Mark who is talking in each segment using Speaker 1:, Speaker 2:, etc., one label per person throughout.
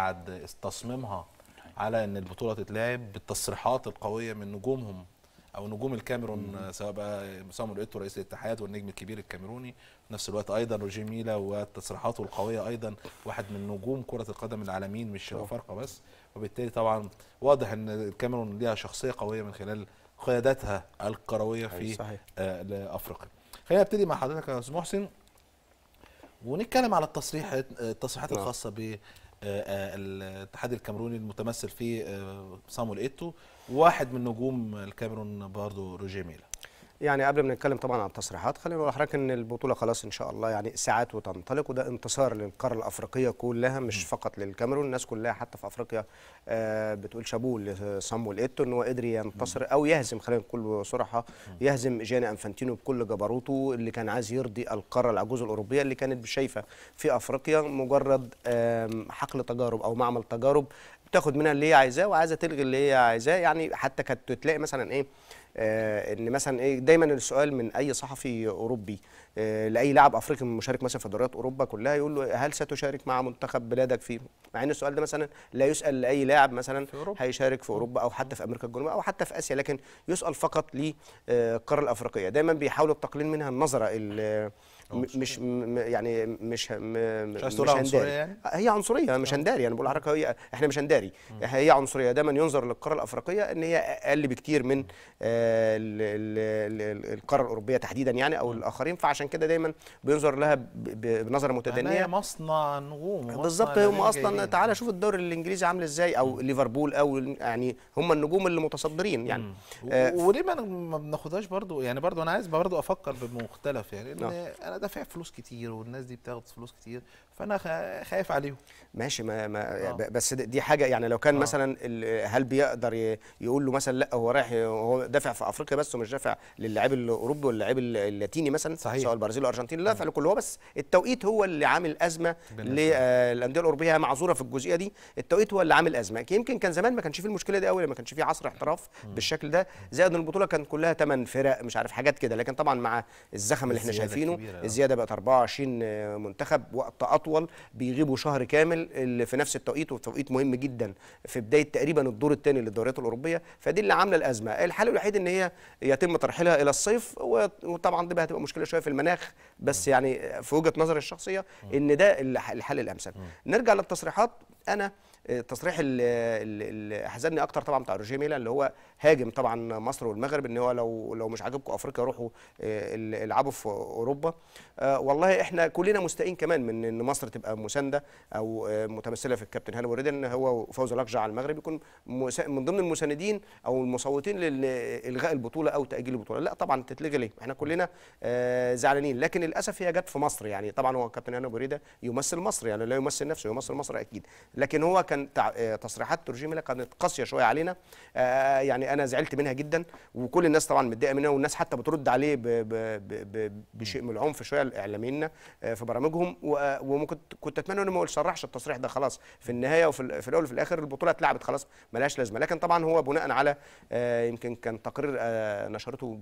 Speaker 1: بعد تصميمها على إن البطولة تتلعب بالتصريحات القوية من نجومهم أو نجوم الكاميرون سواء بقى سامويل ايتو رئيس الاتحاد والنجم الكبير الكاميروني في نفس الوقت أيضا روجيه ميلا وتصريحاته القوية أيضا واحد من نجوم كرة القدم العالمين مش الافارقه بس وبالتالي طبعا واضح إن الكاميرون ليها شخصية قوية من خلال قيادتها الكروية في
Speaker 2: صحيح.
Speaker 1: آه لأفريقيا خلينا نبتدي مع حضرتك يا أستاذ محسن ونتكلم على التصريح التصريحات
Speaker 2: نعم.
Speaker 1: الخاصة ب الاتحاد الكاميروني المتمثل في آه، صامويل إيتو واحد من نجوم الكاميرون برضه روجيه ميلا
Speaker 2: يعني قبل ما نتكلم طبعا عن التصريحات خلينا نقول لحضرتك إن البطولة خلاص إن شاء الله يعني ساعات وتنطلق وده انتصار للقارة الأفريقية كلها مش فقط للكاميرون الناس كلها حتى في أفريقيا آه بتقول شابوه لصامويل إيتو إن هو قدر ينتصر أو يهزم خلينا نقول بصراحة يهزم جاني أنفانتينو بكل جبروته اللي كان عايز يرضي القارة العجوز الأوروبية اللي كانت شايفة في أفريقيا مجرد حقل تجارب أو معمل تجارب بتاخد منها اللي هي عايزاه وعايزة تلغي اللي هي عايزاه يعني حتى كانت تلاقي مثلا إيه آه إن مثلا إيه دايما السؤال من أي صحفي أوروبي آه لأي لاعب أفريقي مشارك مثلا في دوريات أوروبا كلها يقول له هل ستشارك مع منتخب بلادك في مع إن السؤال ده مثلا لا يسأل لأي لاعب مثلا
Speaker 1: في.
Speaker 2: هيشارك في أوروبا أو حتى في أمريكا الجنوبية أو حتى في آسيا لكن يسأل فقط للقاره الأفريقية دايما بيحاولوا التقليل منها النظرة مش م- يعني مش م-
Speaker 1: مش
Speaker 2: هنداري.
Speaker 1: يعني؟
Speaker 2: هي عنصرية مش هنداري. أنا بقول لحضرتك هي إحنا مش هنداري. هي عنصرية. دايما ينظر للقارة الأفريقية إن هي أقل بكتير من آه، ال- ال- ال- القارة الأوروبية تحديدا يعني أو الآخرين. فعشان كده دايما بينظر لها بنظرة
Speaker 1: هي
Speaker 2: متدنيه
Speaker 1: مصنع نجوم
Speaker 2: بالظبط. هم
Speaker 1: أصلا.
Speaker 2: تعالى شوف الدوري الإنجليزي عامل إزاي أو ليفربول أو يعني هم النجوم اللي متصدرين يعني. آه،
Speaker 1: وليه ما بناخدهاش برضو يعني برضو أنا عايز برضو أفكر بمختلف يعني. إن
Speaker 2: نعم.
Speaker 1: أنا دافع فلوس كتير والناس دي بتاخد فلوس كتير فأنا خا- خايف عليهم
Speaker 2: ماشي ما, ما
Speaker 1: آه.
Speaker 2: ب- بس دي حاجة يعني لو كان
Speaker 1: آه.
Speaker 2: مثلا هل بيقدر يقول له مثلا لأ هو رايح هو دافع في أفريقيا بس ومش دافع للاعب الأوروبي واللاعب ال- اللاتيني مثلا
Speaker 1: صحيح.
Speaker 2: سواء البرازيل والارجنتين لا دافع لكل هو بس التوقيت هو اللي عامل
Speaker 1: أزمة
Speaker 2: للانديه الأوروبية هي معذورة في الجزئية دي التوقيت هو اللي عامل أزمة يمكن كان زمان ما كانش فيه المشكلة دي قوي ما كانش فيه عصر احتراف بالشكل ده زائد إن البطولة كانت كلها 8 فرق مش عارف حاجات كده لكن طبعا مع الزخم اللي
Speaker 1: إحنا
Speaker 2: شايفينه
Speaker 1: آه.
Speaker 2: الزياده بقت 24 منتخب وقت أطول بيغيبوا شهر كامل اللي في نفس التوقيت والتوقيت مهم جدا في بداية تقريبا الدور الثاني للدوريات الأوروبية. فدي اللي عاملة الأزمة. الحل الوحيد إن هي يتم ترحيلها إلى الصيف وطبعا دي بقى هتبقى مشكلة شوية في المناخ بس يعني في وجهة نظري الشخصية إن ده الح- الحل الأمثل. نرجع للتصريحات. أنا آه، تصريح اللي حزنني أكتر طبعا بتاع روجيه ميلا اللي هو هاجم طبعا مصر والمغرب إن هو لو لو مش عاجبكم أفريقيا روحوا آه، ال- العبوا في أوروبا. آه، والله إحنا كلنا مستائين كمان من إن مصر تبقى مساندة أو آه، متمثلة في الكابتن هاني وريدي إن هو فوز الاقجع على المغرب يكون من ضمن المساندين أو المصوتين لإلغاء البطولة أو تأجيل البطولة. لا طبعا تتلغي ليه؟ إحنا كلنا آه، زعلانين. لكن للأسف هي جت في مصر يعني. طبعا هو كابتن هاني وريدي يمثل مصر يعني لا يمثل نفسه يمثل مصر أكيد. لكن هو كان آه، تصريحات ترجي ميلا كانت قاسية شوية علينا. آه، يعني أنا زعلت منها جدا. وكل الناس طبعا متضايقة منها والناس حتى بترد عليه بشيء من العنف شوية الإعلاميين آه، في برامجهم. وممكن كنت أتمنى إنه ما يصرحش التصريح ده خلاص. في النهاية وفي في الأول وفي الآخر البطولة اتلعبت خلاص ملهاش لازمة. لكن طبعا هو بناء على يمكن كان تقرير نشرته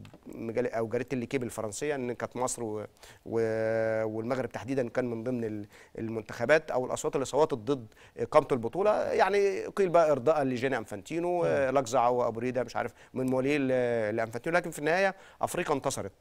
Speaker 2: أو جريدة الليكيب الفرنسية إن كانت مصر والمغرب تحديدا كان من ضمن ال- المنتخبات أو الأصوات اللي صوتت ضد اقامه البطولة يعني قيل بقى إرضاء لجيني أنفانتينو آه، لاكزع وابو ريدة مش عارف من مواليه ل- لأنفانتينو لكن في النهاية أفريقيا انتصرت.